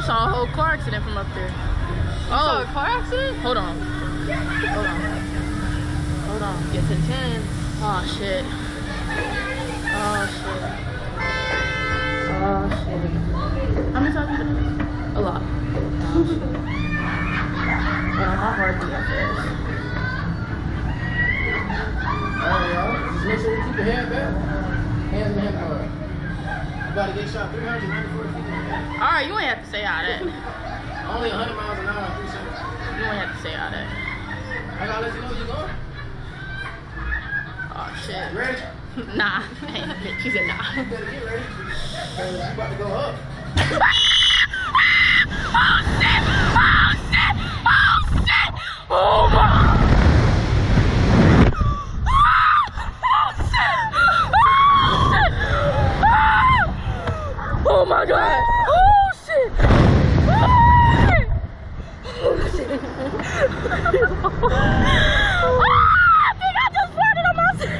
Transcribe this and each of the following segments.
I saw a whole car accident from up there. Oh, Oh, a car accident? hold on. Hold on. Hold on. Gets intense. Oh shit. Oh shit. Oh shit. How many times you been? A lot. Oh shit. Oh, my heart beat up fast. Alright, y'all. Just make sure you keep your head back. Hands in hand power. You about to get shot 394 feet in the head. Alright, you ain't have to say all that. Only 100 miles an hour 3 seconds. ain't have to say all that. I gotta let you know where you're going. Oh shit. You ready? Nah. she said nah. You better get ready. Because you about to go up. Oh my. Oh my god! Oh shit! Oh shit! Ah, I think I just farted on myself!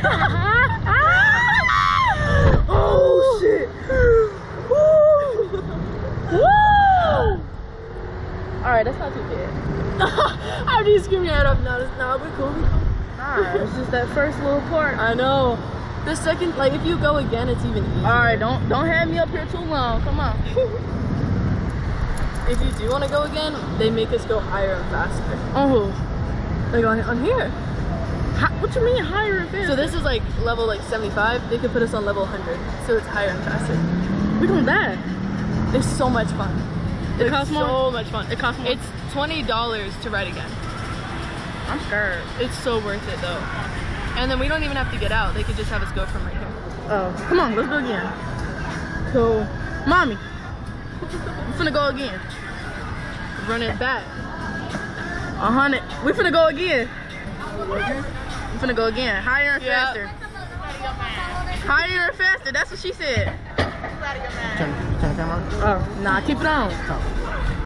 oh shit! Woo! Alright, that's not too bad. After you scream your head up, no, no, we're cool. Nah, it's just that first little part. I know. The second, like, if you go again, it's even easier. Alright, don't don't have me up here too long. Come on. If you do want to go again, they make us go higher and faster. Oh, Like on, on here. hi- what do you mean higher and faster? So this is like level like 75. They could put us on level 100. So it's higher and faster. we that? It's so much fun. It it's costs more? so much fun. It costs more? It's twenty dollars to ride again. I'm scared. It's so worth it though. And then we don't even have to get out. They could just have us go from right here. Oh, come on, let's go again. So, mommy, we finna go again. Run it back. A hundred. We finna go again. We finna go again. Higher and Yeah. faster. Higher and faster. That's what she said. Turn, turn the camera. Oh, nah, keep it on. Oh.